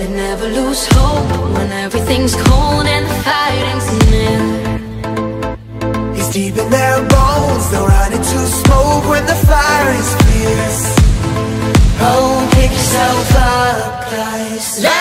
They never lose hope when everything's cold and the fighting's near. It's deep in their bones, they'll run into smoke when the fire is fierce. Oh, pick yourself up, guys.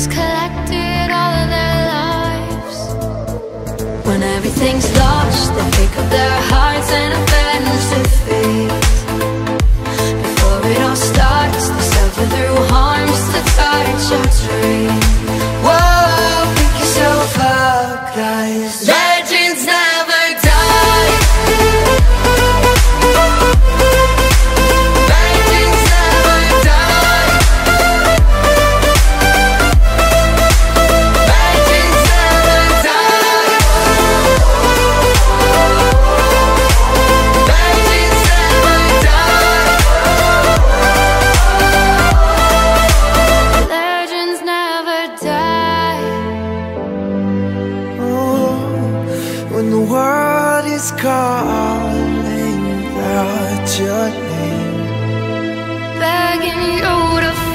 Scars collected all of their lives. When everything's lost, they pick up their hearts and is calling out your name, begging you to.